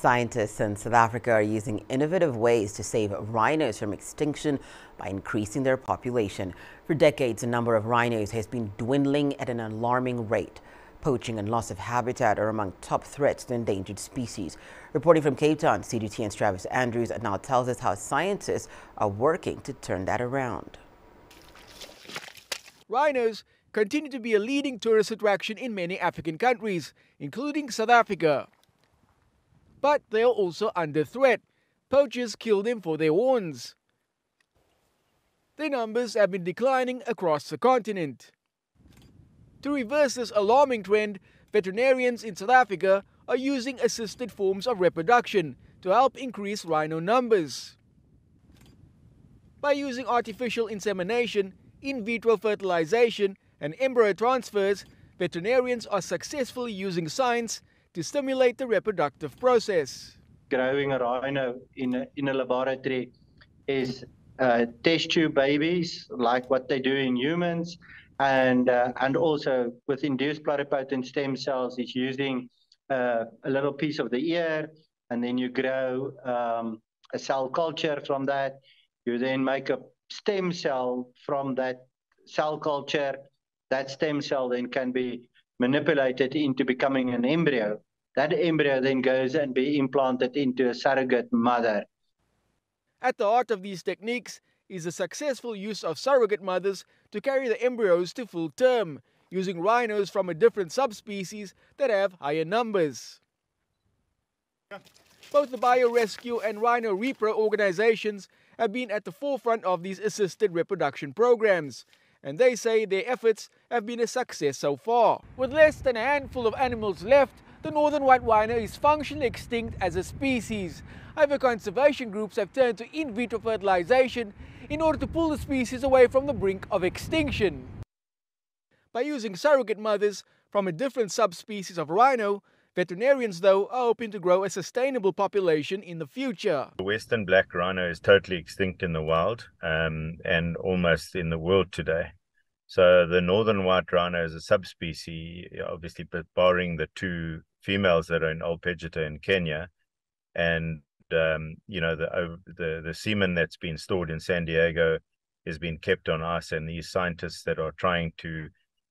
Scientists in South Africa are using innovative ways to save rhinos from extinction by increasing their population. For decades, the number of rhinos has been dwindling at an alarming rate. Poaching and loss of habitat are among top threats to endangered species. Reporting from Cape Town, CGTN's Travis Andrews now tells us how scientists are working to turn that around. Rhinos continue to be a leading tourist attraction in many African countries, including South Africa but they are also under threat. Poachers kill them for their horns. Their numbers have been declining across the continent. To reverse this alarming trend, veterinarians in South Africa are using assisted forms of reproduction to help increase rhino numbers. By using artificial insemination, in vitro fertilization, and embryo transfers, veterinarians are successfully using science to stimulate the reproductive process. Growing a rhino in a, in a laboratory is uh, test tube babies, like what they do in humans, and uh, and also with induced pluripotent stem cells, is using uh, a little piece of the ear, and then you grow um, a cell culture from that. You then make a stem cell from that cell culture. That stem cell then can be manipulated into becoming an embryo. That embryo then goes and be implanted into a surrogate mother. At the heart of these techniques is the successful use of surrogate mothers to carry the embryos to full term, using rhinos from a different subspecies that have higher numbers. Both the BioRescue and Rhino Repro organizations have been at the forefront of these assisted reproduction programs, and they say their efforts have been a success so far. With less than a handful of animals left, the northern white rhino is functionally extinct as a species. However, conservation groups have turned to in vitro fertilization in order to pull the species away from the brink of extinction. By using surrogate mothers from a different subspecies of rhino, veterinarians, though, are hoping to grow a sustainable population in the future. The western black rhino is totally extinct in the wild um, and almost in the world today. So the northern white rhino is a subspecies, obviously, but barring the two females that are in Ol Pejeta in Kenya, and um, you know the the the semen that's been stored in San Diego is being kept on ice, and these scientists that are trying to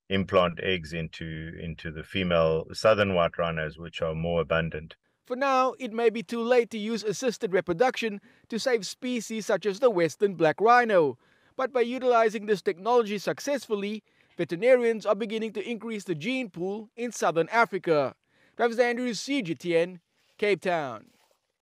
implant eggs into into the female southern white rhinos, which are more abundant. For now, it may be too late to use assisted reproduction to save species such as the western black rhino. But by utilizing this technology successfully, veterinarians are beginning to increase the gene pool in southern Africa. Travis Andrews, CGTN, Cape Town.